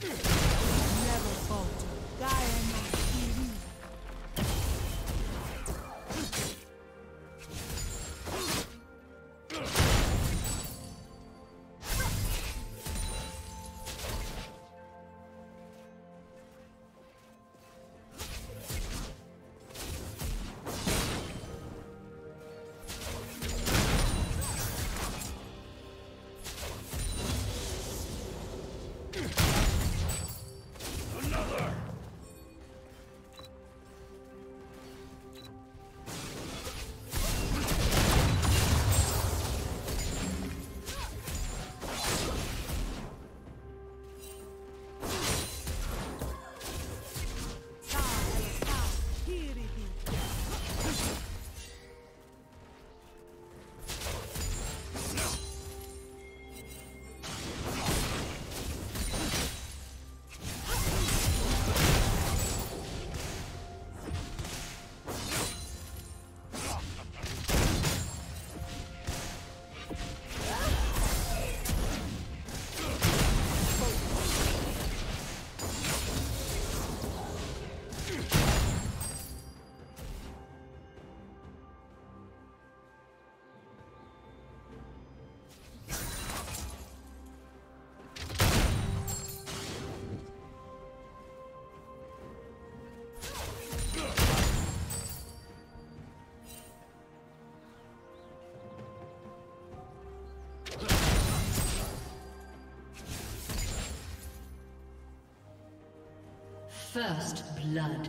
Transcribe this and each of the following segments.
Hmm. First blood.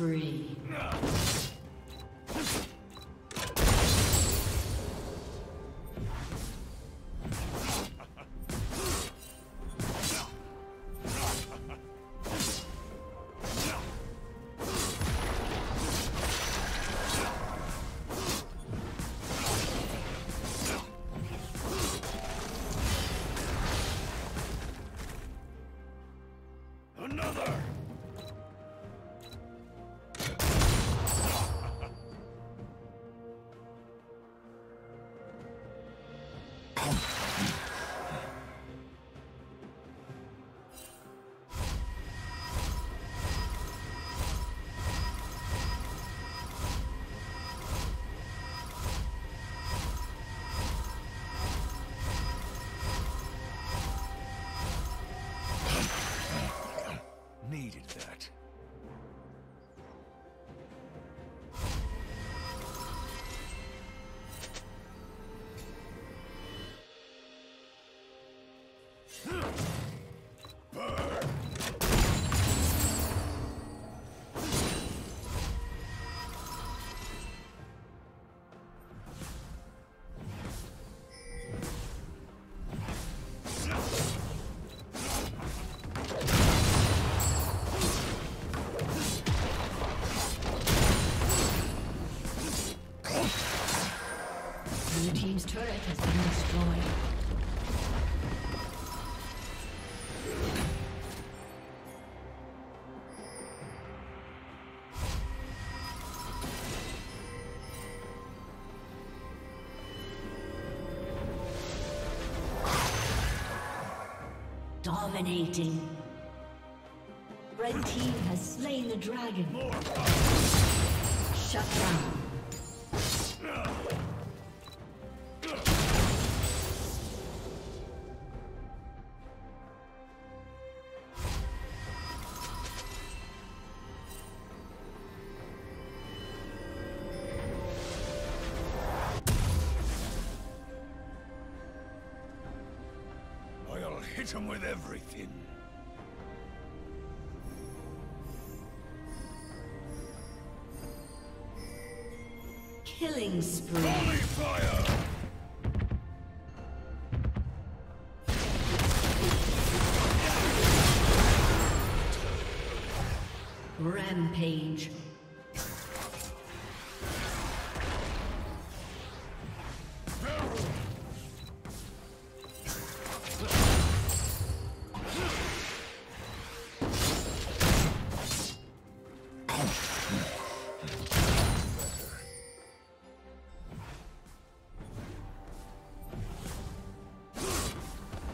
spree. Turret has been destroyed. Dominating. Red team has slain the dragon. Shut down. Hit him with everything. Killing spree. Holy fire!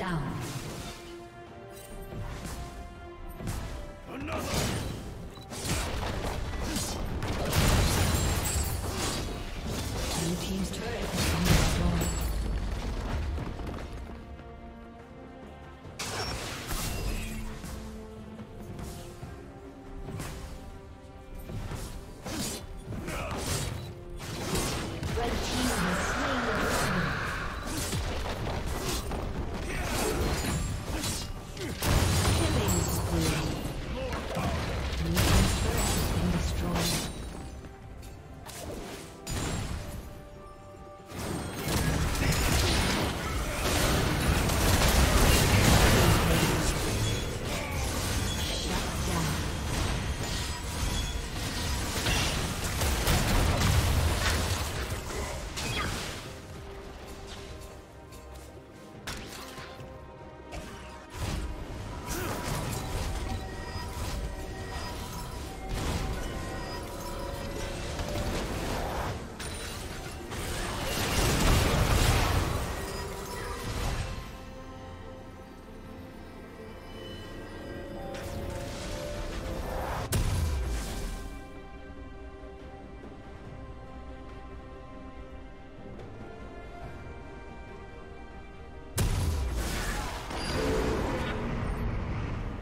disconnected.